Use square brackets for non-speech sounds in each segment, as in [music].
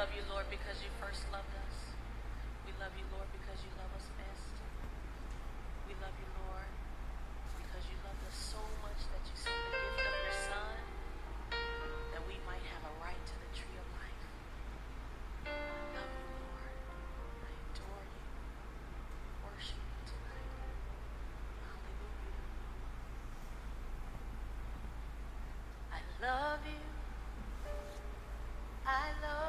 love you, Lord, because you first loved us. We love you, Lord, because you love us best. We love you, Lord, because you loved us so much that you sent the gift of your Son that we might have a right to the tree of life. I love you, Lord. I adore you. Worship you tonight. Hallelujah. I love you. I love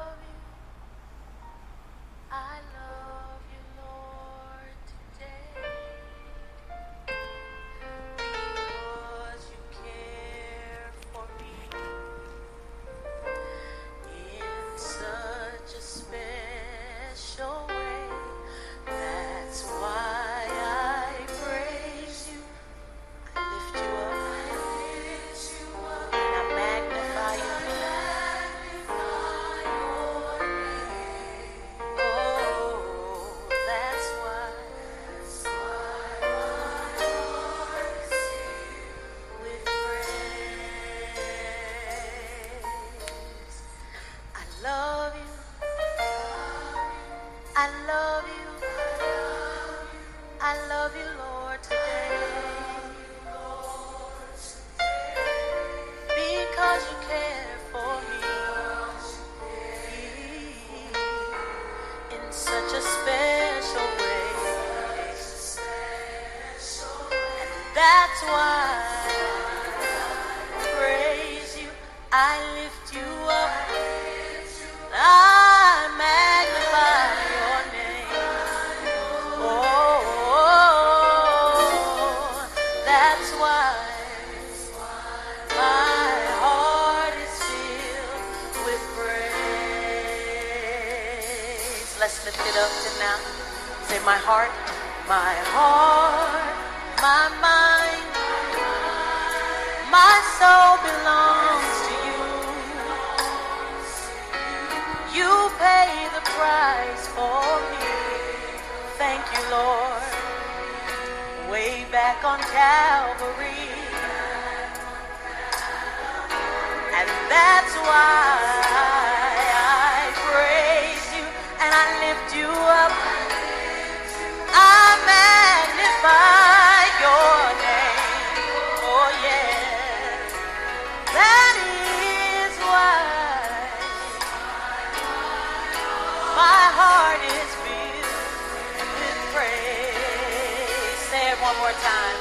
one more time.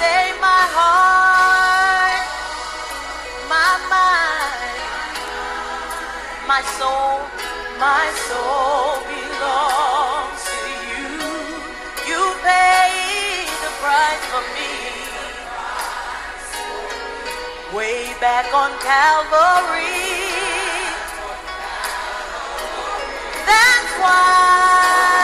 Say my heart, my mind, my soul, my soul belongs to you. You paid the price for me. Way back on Calvary. That's why.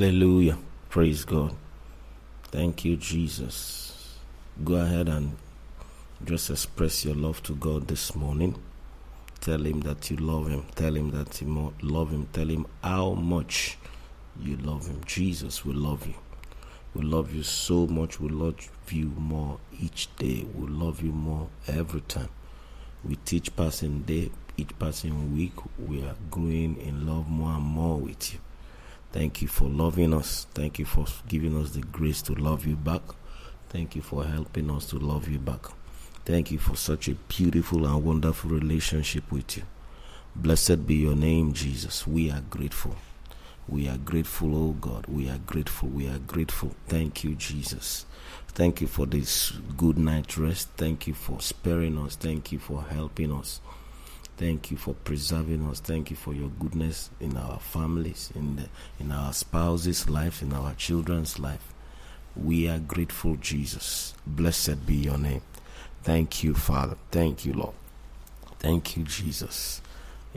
Hallelujah. Praise God. Thank you, Jesus. Go ahead and just express your love to God this morning. Tell Him that you love Him. Tell Him that you love Him. Tell Him how much you love Him. Jesus will love you. We love you so much. We love you more each day. We love you more every time. We teach passing day, each passing week. We are growing in love more and more with you. Thank you for loving us. Thank you for giving us the grace to love you back. Thank you for helping us to love you back. Thank you for such a beautiful and wonderful relationship with you. Blessed be your name, Jesus. We are grateful. We are grateful, oh God. We are grateful. We are grateful. Thank you, Jesus. Thank you for this good night rest. Thank you for sparing us. Thank you for helping us. Thank you for preserving us. Thank you for your goodness in our families, in the, in our spouses' life, in our children's life. We are grateful, Jesus. Blessed be your name. Thank you, Father. Thank you, Lord. Thank you, Jesus.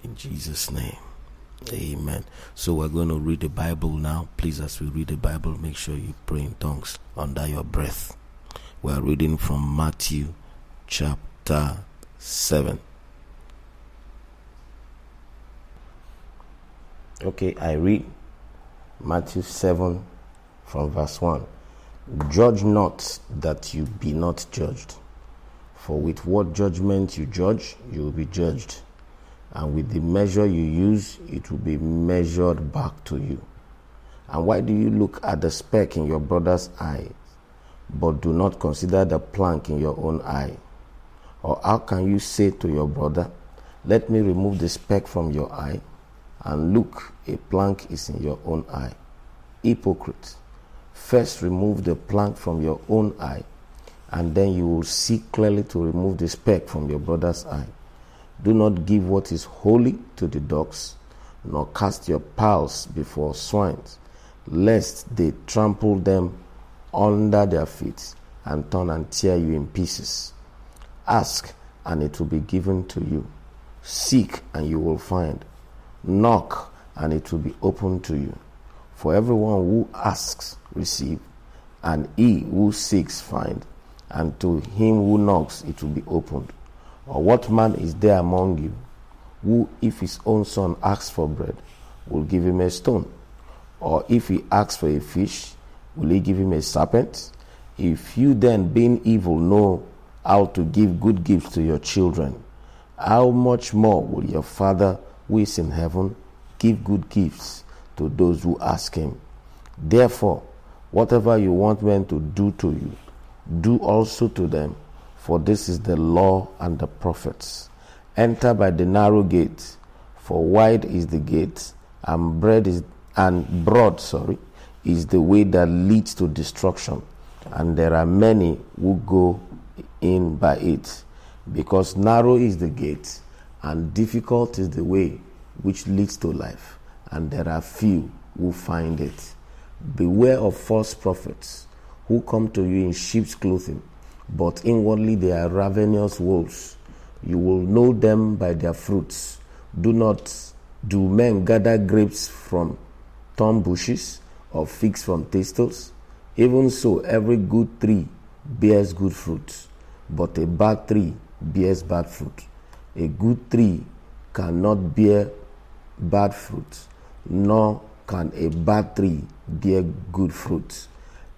In Jesus' name. Amen. So we're going to read the Bible now. Please, as we read the Bible, make sure you pray in tongues under your breath. We're reading from Matthew chapter 7. Okay, I read Matthew 7 from verse 1. Judge not that you be not judged. For with what judgment you judge, you will be judged. And with the measure you use, it will be measured back to you. And why do you look at the speck in your brother's eye, but do not consider the plank in your own eye? Or how can you say to your brother, Let me remove the speck from your eye? And look, a plank is in your own eye. Hypocrite, first remove the plank from your own eye, and then you will see clearly to remove the speck from your brother's eye. Do not give what is holy to the dogs, nor cast your pearls before swine, lest they trample them under their feet and turn and tear you in pieces. Ask, and it will be given to you. Seek, and you will find. Knock, and it will be opened to you. For everyone who asks, receive, and he who seeks, find, and to him who knocks, it will be opened. Or what man is there among you who, if his own son asks for bread, will give him a stone? Or if he asks for a fish, will he give him a serpent? If you then, being evil, know how to give good gifts to your children, how much more will your Father who is in heaven give good gifts to those who ask him? Therefore, whatever you want men to do to you, do also to them for this is the law and the prophets. Enter by the narrow gate, for wide is the gate, and bread is and broad, sorry, is the way that leads to destruction, and there are many who go in by it. Because narrow is the gate, and difficult is the way which leads to life, and there are few who find it. Beware of false prophets who come to you in sheep's clothing but inwardly they are ravenous wolves. You will know them by their fruits. Do not do men gather grapes from thorn bushes or figs from thistles? Even so, every good tree bears good fruit, but a bad tree bears bad fruit. A good tree cannot bear bad fruit, nor can a bad tree bear good fruit.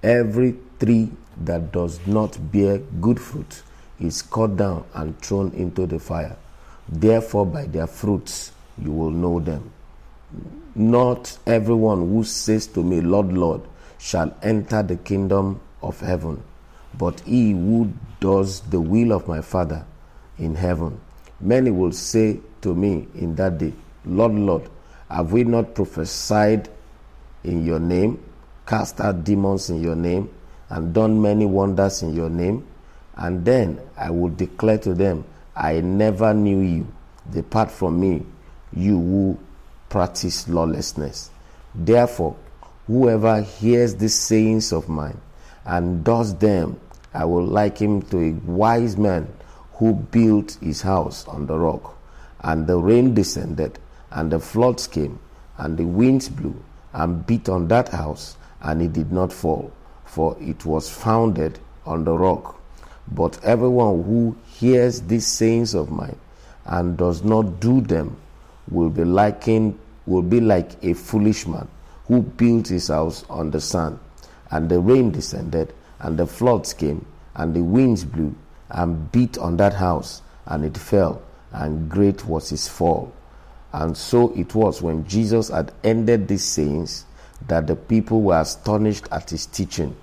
Every tree that does not bear good fruit is cut down and thrown into the fire. Therefore, by their fruits you will know them. Not everyone who says to me, Lord, Lord, shall enter the kingdom of heaven, but he who does the will of my Father in heaven. Many will say to me in that day, Lord, Lord, have we not prophesied in your name, cast out demons in your name? and done many wonders in your name. And then I will declare to them, I never knew you. Depart from me, you who practice lawlessness. Therefore, whoever hears these sayings of mine and does them, I will liken him to a wise man who built his house on the rock. And the rain descended, and the floods came, and the winds blew, and beat on that house, and it did not fall, for it was founded on the rock. But everyone who hears these sayings of mine and does not do them will be likened will be like a foolish man who built his house on the sand. And the rain descended, and the floods came, and the winds blew and beat on that house, and it fell, and great was his fall. And so it was when Jesus had ended these sayings that the people were astonished at his teaching,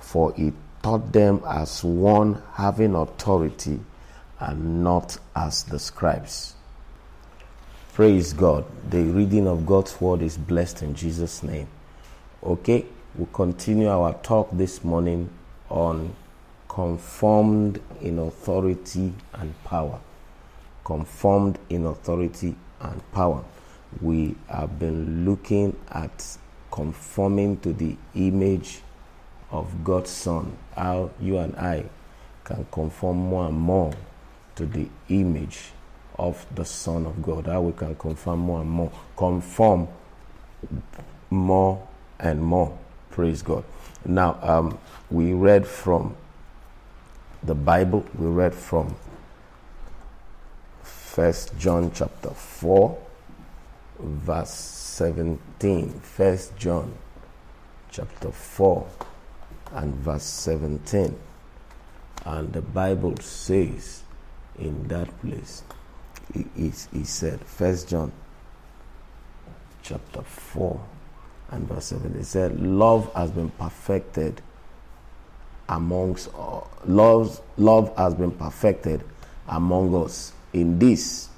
for he taught them as one having authority and not as the scribes. Praise God. The reading of God's word is blessed in Jesus' name. Okay, we'll continue our talk this morning on conformed in authority and power. Conformed in authority and power. We have been looking at conforming to the image of God's Son, how you and I can conform more and more to the image of the Son of God, how we can conform more and more, conform more and more. Praise God. Now, um, we read from the Bible, we read from First John chapter 4, verse 17. First John chapter 4 and verse 17. And the Bible says in that place, he, said, First John chapter 4 and verse 7, he said, Love has been perfected amongst uh, love, love has been perfected among us in this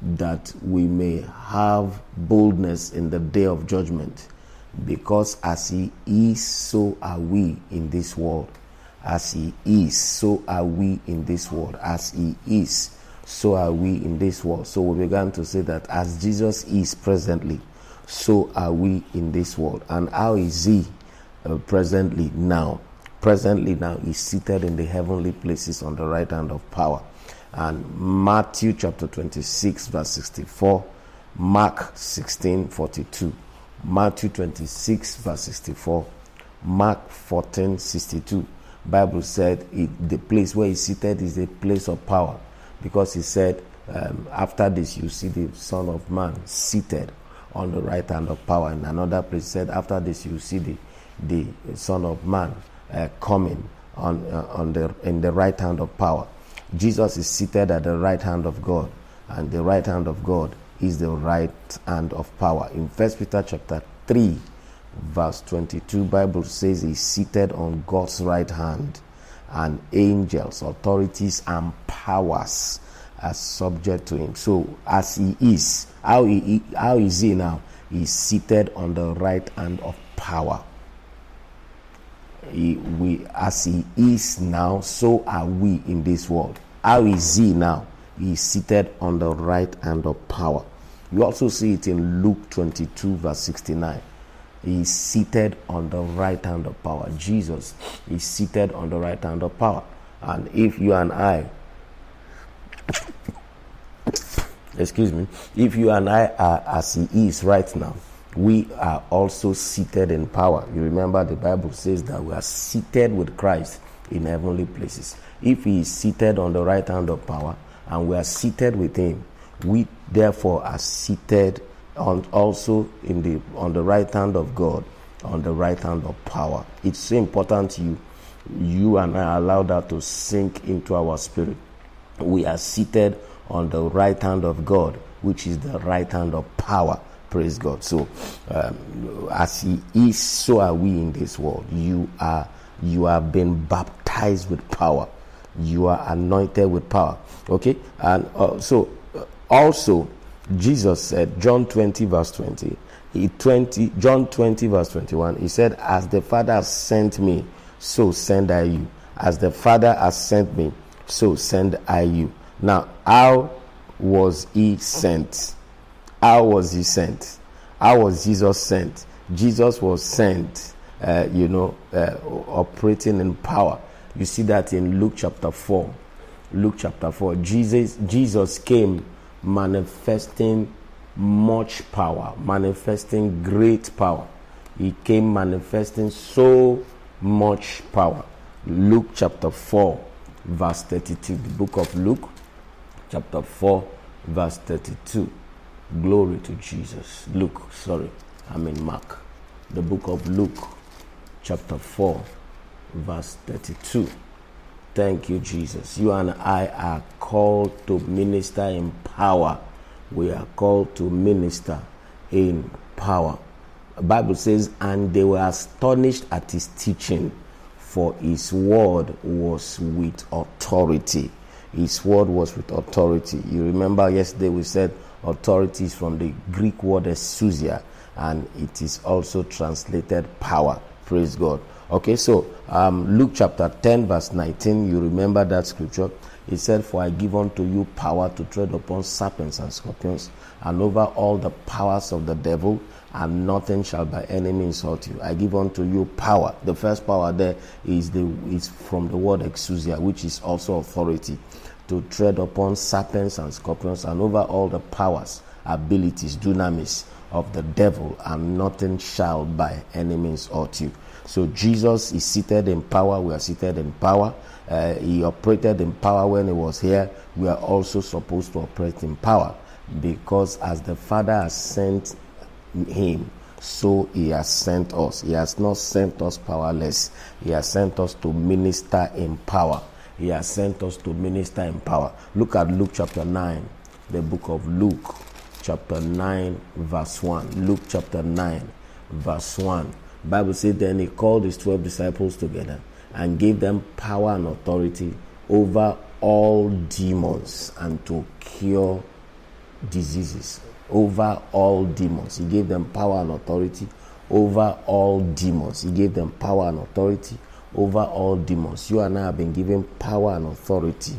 that we may have boldness in the day of judgment because as he is so are we in this world. As he is so are we in this world. As he is so are we in this world. So we began to say that as jesus is presently so are we in this world. And how is he uh, presently now presently now is seated in the heavenly places on the right hand of power and matthew chapter 26 verse 64 mark 16 42 Matthew 26, verse 64, Mark 14, 62. Bible said it, the place where he's seated is a place of power because he said, um, after this, you see the Son of Man seated on the right hand of power. And another place, said, after this, you see the, the Son of Man uh, coming on, uh, on the, in the right hand of power. Jesus is seated at the right hand of God, and the right hand of God is the right hand of power. In First Peter chapter 3, verse 22, Bible says he's seated on God's right hand, and angels, authorities, and powers are subject to him. So as he is, how he how is he now? He's seated on the right hand of power. He, we as he is now, so are we in this world. How is he now? He is seated on the right hand of power. You also see it in Luke 22, verse 69. He is seated on the right hand of power. Jesus is seated on the right hand of power. And if you and I, [coughs] excuse me, if you and I are as He is right now, we are also seated in power. You remember the Bible says that we are seated with Christ in heavenly places. If He is seated on the right hand of power and we are seated with Him, we therefore are seated on also in the on the right hand of God, on the right hand of power. It's so important to you you and I allow that to sink into our spirit. We are seated on the right hand of God, which is the right hand of power. Praise God. So, um, as He is, so are we in this world. You are you have been baptized with power. You are anointed with power. Okay, and uh, so also, Jesus said, John 20, verse 20, he 20, John 20, verse 21, he said, As the Father has sent me, so send I you. As the Father has sent me, so send I you. Now, how was he sent? How was he sent? How was Jesus sent? Jesus was sent, uh, you know, uh, operating in power. You see that in Luke chapter 4. Luke chapter 4. Jesus, Jesus came manifesting much power, manifesting great power. He came manifesting so much power. Luke chapter 4, verse 32. The book of Luke, chapter 4, verse 32. Glory to Jesus. Luke, sorry, I mean Mark. The book of Luke, chapter 4, verse 32. Thank you, Jesus. You and I are called to minister in power. We are called to minister in power. The Bible says, and they were astonished at his teaching, for his word was with authority. His word was with authority. You remember yesterday we said authority is from the Greek word exousia, and it is also translated power. Praise God. Okay, so um, Luke chapter 10, verse 19, you remember that scripture. It said, For I give unto you power to tread upon serpents and scorpions, and over all the powers of the devil, and nothing shall by any means hurt you. I give unto you power. The first power there is the is from the word exousia, which is also authority, to tread upon serpents and scorpions, and over all the powers, abilities, dunamis of the devil, and nothing shall by any means hurt you. So Jesus is seated in power. We are seated in power. Uh, he operated in power when he was here. We are also supposed to operate in power because as the Father has sent him, so he has sent us. He has not sent us powerless. He has sent us to minister in power. He has sent us to minister in power. Look at Luke chapter 9, the book of Luke, chapter 9, verse 1. Luke chapter 9, verse 1. Bible says then he called his 12 disciples together and gave them power and authority over all demons and to cure diseases over all demons he gave them power and authority over all demons he gave them power and authority over all demons you and i have been given power and authority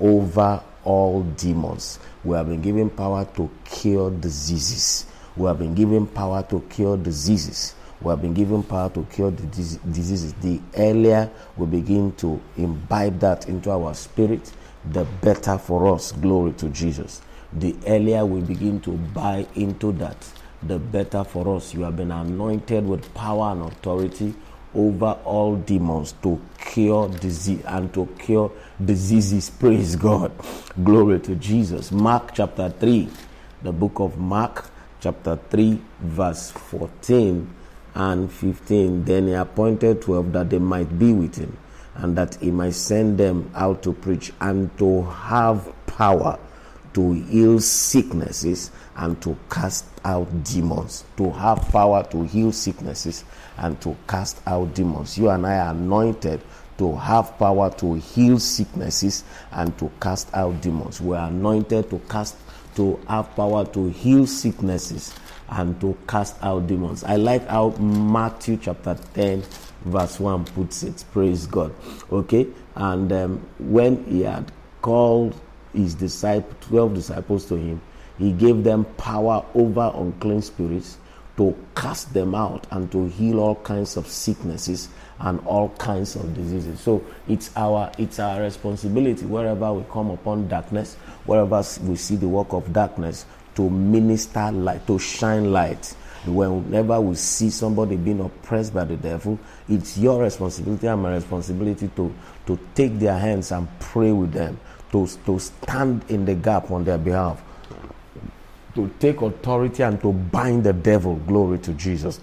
over all demons we have been given power to cure diseases we have been given power to cure diseases we have been given power to cure the diseases. The earlier we begin to imbibe that into our spirit, the better for us. Glory to Jesus. The earlier we begin to buy into that, the better for us. You have been anointed with power and authority over all demons to cure disease and to cure diseases. [laughs] Praise God. Glory to Jesus. Mark chapter 3, the book of Mark, chapter 3, verse 14 and 15. Then he appointed 12 that they might be with him, and that he might send them out to preach and to have power to heal sicknesses and to cast out demons. To have power to heal sicknesses and to cast out demons. You and I are anointed to have power to heal sicknesses and to cast out demons. We are anointed to cast to have power to heal sicknesses and to cast out demons. I like how Matthew chapter 10, verse 1 puts it. Praise God. Okay? And um, when he had called his disciples, 12 disciples to him, he gave them power over unclean spirits to cast them out and to heal all kinds of sicknesses and all kinds of diseases. So it's our it's our responsibility wherever we come upon darkness, wherever we see the work of darkness, to minister light, to shine light. Whenever we see somebody being oppressed by the devil, it's your responsibility and my responsibility to, to take their hands and pray with them, to, to stand in the gap on their behalf, to take authority and to bind the devil. Glory to Jesus.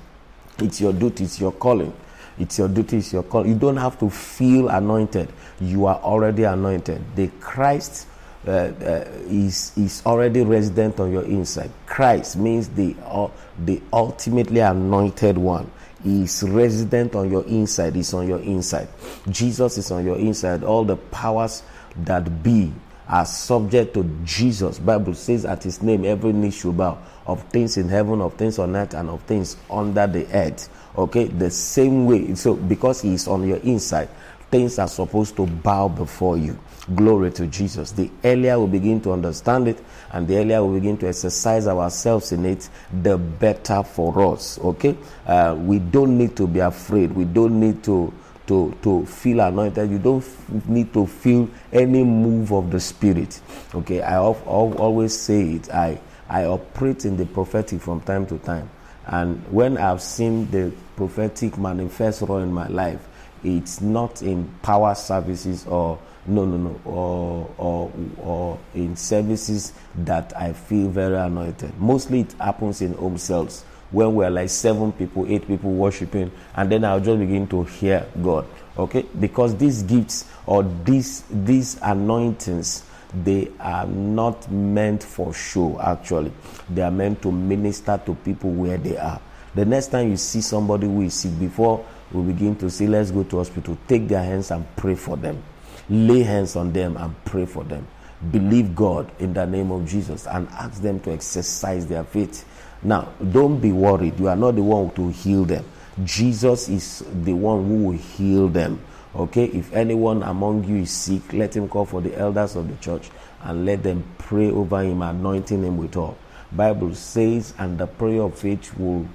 It's your duty, it's your calling. It's your duty, it's your call. You don't have to feel anointed. You are already anointed. The Christ uh, uh, is is already resident on your inside. Christ means the uh, the ultimately anointed one is resident on your inside. Is on your inside. Jesus is on your inside. All the powers that be are subject to Jesus. Bible says at his name every knee should bow of things in heaven, of things on earth, and of things under the earth. Okay, the same way. So because he is on your inside, things are supposed to bow before you. Glory to Jesus. The earlier we begin to understand it and the earlier we begin to exercise ourselves in it, the better for us. Okay? Uh, we don't need to be afraid. We don't need to. To, to feel anointed, you don't f- need to feel any move of the spirit. Okay, I always say it. I I operate in the prophetic from time to time. And when I've seen the prophetic manifest role in my life, it's not in power services or no no no or or or in services that I feel very anointed. Mostly it happens in home cells when we're like seven people, eight people worshiping, and then I'll just begin to hear God. Okay? Because these gifts or these these anointings they are not meant for show actually they are meant to minister to people where they are the next time you see somebody who is sick before we begin to say let's go to hospital take their hands and pray for them lay hands on them and pray for them believe god in the name of jesus and ask them to exercise their faith now don't be worried you are not the one to heal them jesus is the one who will heal them Okay, if anyone among you is sick, let him call for the elders of the church and let them pray over him, anointing him with all. Bible says, and the prayer of faith will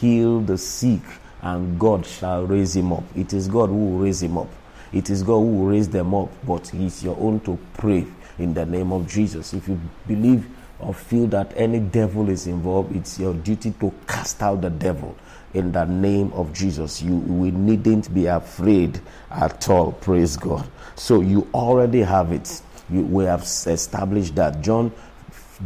heal the sick, and God shall raise him up. It is God who will raise him up. It is God who will raise them up, but it's your own to pray in the name of Jesus. If you believe or feel that any devil is involved, it's your duty to cast out the devil in the name of Jesus. You we needn't be afraid at all. Praise God. So you already have it. You, we have established that. John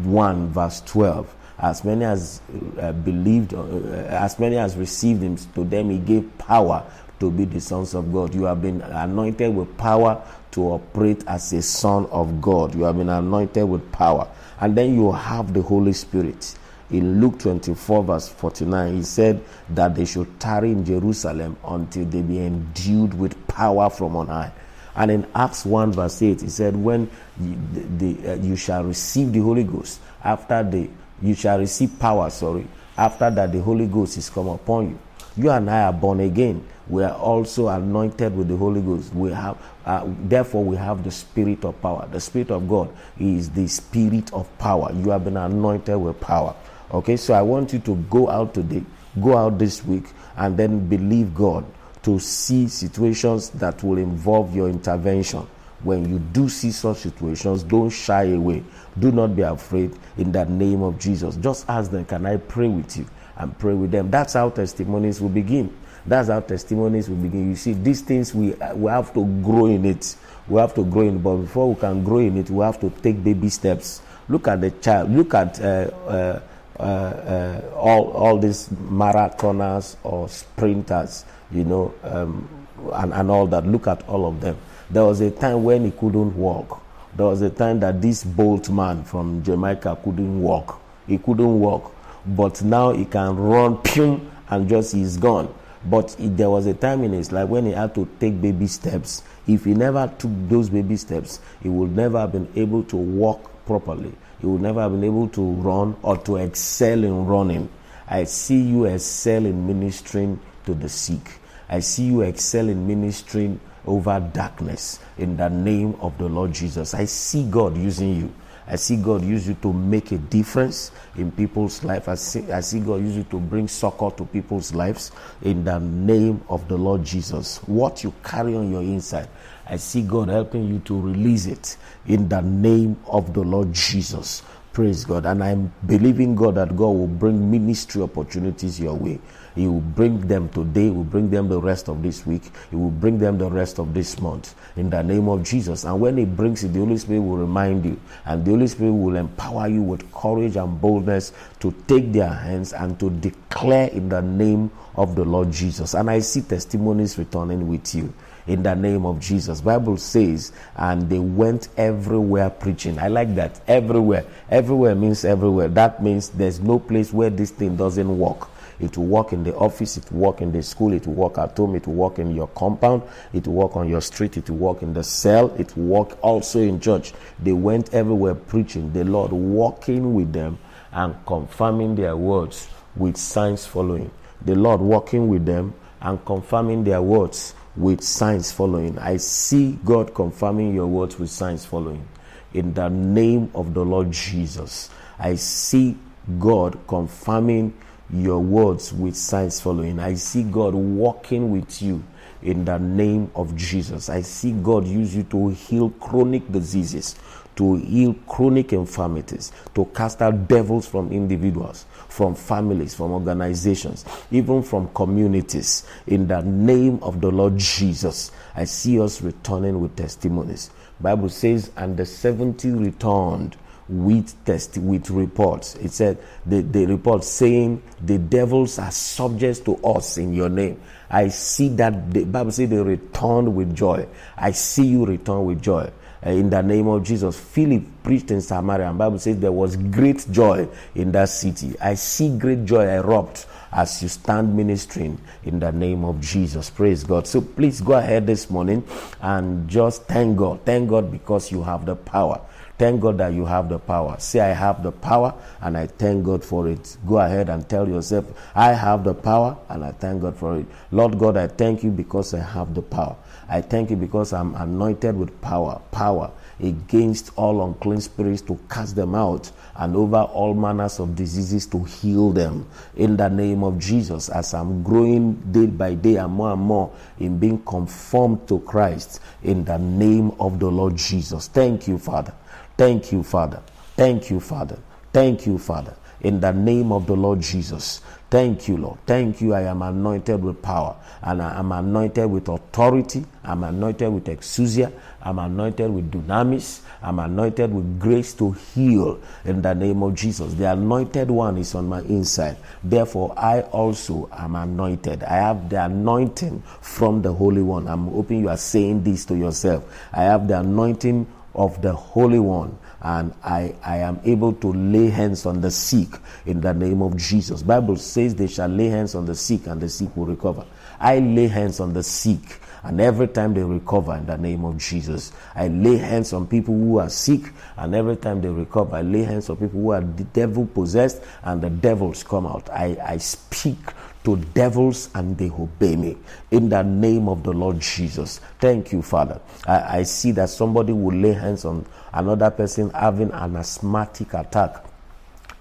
1 verse 12. As many as uh, believed, uh, as many as received him, to them he gave power to be the sons of God. You have been anointed with power to operate as a son of God. You have been anointed with power. And then you have the Holy Spirit in Luke 24, verse 49, he said that they should tarry in Jerusalem until they be endued with power from on high. And in Acts 1, verse 8, he said, When you, the, the, uh, you shall receive the Holy Ghost, after the you shall receive power, sorry, after that the Holy Ghost is come upon you. You and I are born again. We are also anointed with the Holy Ghost. We have, uh, therefore, we have the Spirit of power. The Spirit of God is the Spirit of power. You have been anointed with power. Okay, so I want you to go out today, go out this week, and then believe God to see situations that will involve your intervention. When you do see such situations, don't shy away. Do not be afraid in the name of Jesus. Just ask them, Can I pray with you? And pray with them. That's how testimonies will begin. That's how testimonies will begin. You see, these things we, we have to grow in it. We have to grow in it. But before we can grow in it, we have to take baby steps. Look at the child. Look at uh, uh, uh, all all these marathoners or sprinters, you know, um, and, and all that. Look at all of them. There was a time when he couldn't walk. There was a time that this Bolt man from Jamaica couldn't walk. He couldn't walk, but now he can run, pum, and just he's gone. But there was a time in his life when he had to take baby steps. If he never took those baby steps, he would never have been able to walk properly He would never have been able to run or to excel in running. I see you excel in ministering to the sick. I see you excel in ministering over darkness in the name of the Lord Jesus. I see God using you. I see God use you to make a difference in people's life. I see, I see God use you to bring succor to people's lives in the name of the Lord Jesus. What you carry on your inside, I see God helping you to release it in the name of the Lord Jesus. Praise God. And I'm believing God that God will bring ministry opportunities your way. He will bring them today, He will bring them the rest of this week, He will bring them the rest of this month in the name of Jesus. And when He brings it, the Holy Spirit will remind you, and the Holy Spirit will empower you with courage and boldness to take their hands and to declare in the name of the Lord Jesus. And I see testimonies returning with you in the name of Jesus. Bible says, and they went everywhere preaching. I like that. Everywhere. Everywhere means everywhere. That means there's no place where this thing doesn't work. It will work in the office, it will work in the school, it will work at home, it will work in your compound, it will work on your street, it will work in the cell, it will work also in church. They went everywhere preaching, the Lord walking with them and confirming their words with signs following. The Lord walking with them and confirming their words with signs following. I see God confirming your words with signs following. In the name of the Lord Jesus, I see God confirming your words with signs following. I see God walking with you in the name of Jesus. I see God use you to heal chronic diseases, to heal chronic infirmities, to cast out devils from individuals, from families, from organizations, even from communities. In the name of the Lord Jesus, I see us returning with testimonies. Bible says, and the 70 returned with test with reports. It said the, the report saying the devils are subjects to us in your name. I see that the Bible says they return with joy. I see you return with joy. Uh, in the name of Jesus. Philip preached in Samaria, and Bible says there was great joy in that city. I see great joy erupt as you stand ministering in the name of Jesus. Praise God. So please go ahead this morning and just thank God. Thank God because you have the power. Thank God that you have the power. Say, I have the power and I thank God for it. Go ahead and tell yourself, I have the power and I thank God for it. Lord God, I thank you because I have the power. I thank you because I'm anointed with power. Power against all unclean spirits to cast them out and over all manners of diseases to heal them in the name of Jesus as I'm growing day by day and more and more in being conformed to Christ in the name of the Lord Jesus. Thank you, Father. Thank you, Father. Thank you, Father. Thank you, Father. In the name of the Lord Jesus. Thank you, Lord. Thank you. I am anointed with power and I am anointed with authority. I'm anointed with exousia. I'm anointed with dunamis. I'm anointed with grace to heal in the name of Jesus. The anointed one is on my inside. Therefore, I also am anointed. I have the anointing from the Holy One. I'm hoping you are saying this to yourself. I have the anointing of the Holy One and I, I am able to lay hands on the sick in the name of Jesus. Bible says they shall lay hands on the sick and the sick will recover. I lay hands on the sick and every time they recover in the name of Jesus. I lay hands on people who are sick and every time they recover, I lay hands on people who are devil possessed and the devils come out. I, I speak to devils and they obey me. In the name of the Lord Jesus. Thank you, Father. I, I see that somebody will lay hands on another person having an asthmatic attack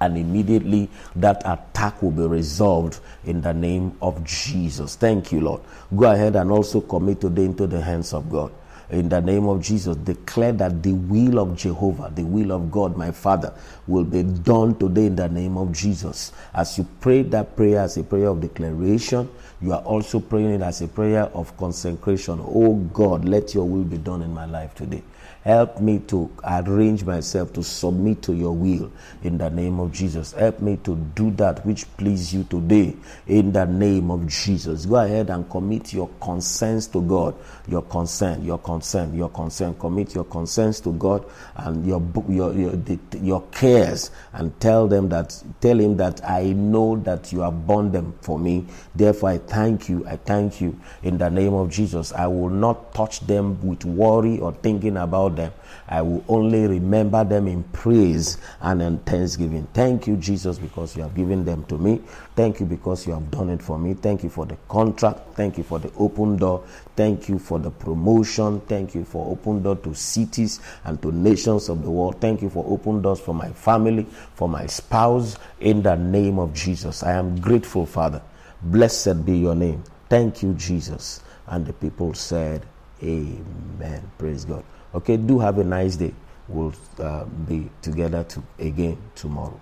and immediately that attack will be resolved in the name of Jesus. Thank you, Lord. Go ahead and also commit today into the hands of God in the name of Jesus, declare that the will of Jehovah, the will of God, my Father, will be done today in the name of Jesus. As you pray that prayer as a prayer of declaration, you are also praying it as a prayer of consecration. Oh God, let your will be done in my life today. Help me to arrange myself to submit to your will in the name of Jesus. Help me to do that which please you today in the name of Jesus. Go ahead and commit your concerns to God. Your concern, your concern, your concern. Commit your concerns to God and your your your, your cares and tell them that tell him that I know that you have borne them for me. Therefore I thank you. I thank you in the name of Jesus. I will not touch them with worry or thinking about about them. I will only remember them in praise and in thanksgiving. Thank you, Jesus, because you have given them to me. Thank you because you have done it for me. Thank you for the contract. Thank you for the open door. Thank you for the promotion. Thank you for open door to cities and to nations of the world. Thank you for open doors for my family, for my spouse, in the name of Jesus. I am grateful, Father. Blessed be your name. Thank you, Jesus. And the people said, Amen. Praise God. Okay, do have a nice day. We'll uh, be together to, again tomorrow.